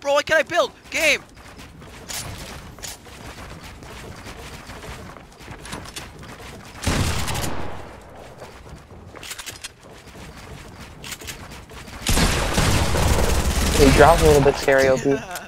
bro. what can I build? Game. He dropped a little bit scary, OP.